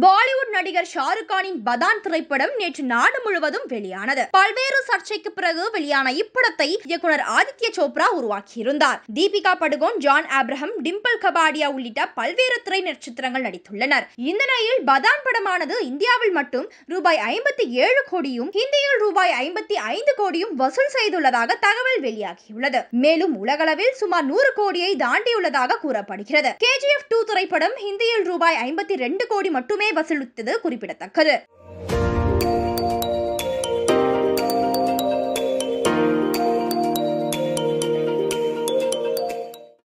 Bollywood Bollywood நடிகர் ஷாருக் கானின் பதான் திரைப்படம் நேற்று நாடு முழுவதும் வெளியானது. பல்வேறு சர்ச்சைக்கு பிறகு வெளியான இப்படத்தை இயக்குனர் ஆதித்ய சோப்ரா உருவாக்கியிருந்தார். தீபிகா படுகோன் ஜான் ஆப்ரஹம் டிம்பிள் கபாடியா உள்ளிட்ட பல்வேறு திரை நட்சத்திரங்கள் நடித்துள்ளனர். இந்த நிலையில் பதான் படமானது இந்தியாவில் மட்டும் ரூபாய் ஐம்பத்தி ஏழு கோடியும் ஹிந்தியில் ரூபாய் ஐம்பத்தி ஐந்து கோடியும் வசூல் செய்துள்ளதாக தகவல் வெளியாகியுள்ளது. மேலும் உலகளவில் சுமார் நூறு கோடியை தாண்டியுள்ளதாக கூறப்படுகிறது. கேஜிஎஃப் டூ திரைப்படம் ஹிந்தியில் ரூபாய் ஐம்பத்தி ரெண்டு கோடி மட்டுமே வசூலித்தது குறிப்பிடத்தக்கது.